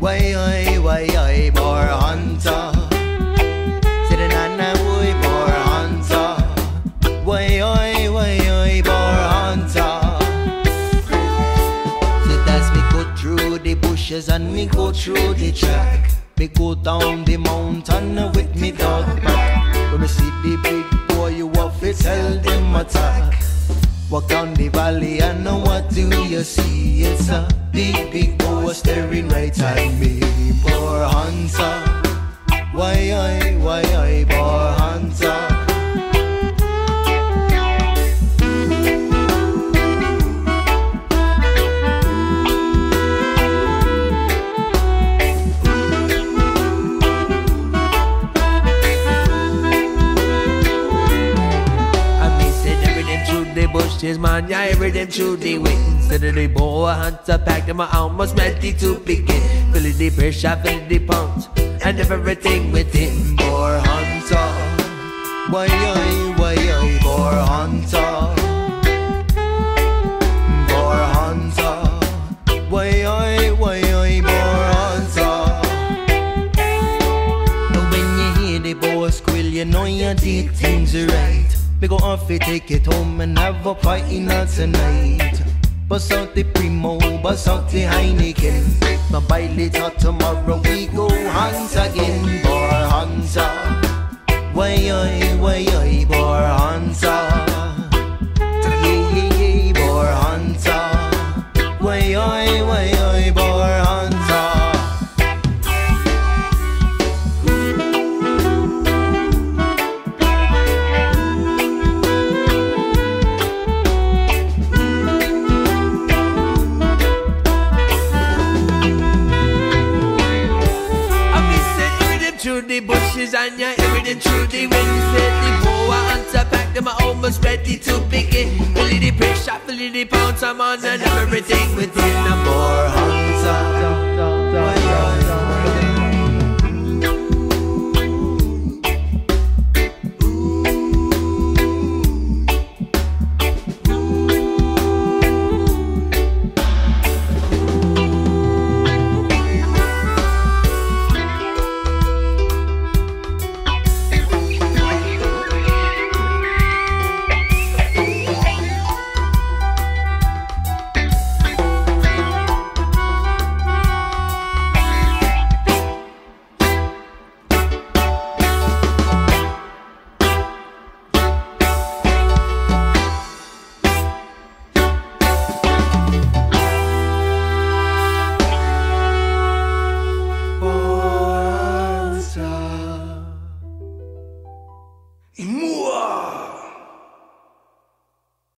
Why, I, why, I, boar hunter. Say the hunter. Why, I, why, I, boar hunter. Go through the bushes and we go through the track. we go down the mountain with me dog back. When we see the big boy, you off it, tell them attack. Walk down the valley and what do you see? It's a big, big boy staring right at me. Poor why why I, bushes, man, yeah, every them through the wind. Instead of the bow, hunter pack them almost ready to begin. Feeling the pressure, feeling the pounds, and everything within. Poor hunter, why I, why I, poor hunter. Poor hunter, why I, why I, poor hunter. Now when you hear the boy squeal, you know you did things right. Me go off it, take it home and have a party night tonight. Bust out the primo, bust out the Heineken. My buy later tomorrow we go and hearing them through the wind. Said the boa hunter pack them are almost ready to begin. Feeling the pressure, feeling the pounce I'm on and everything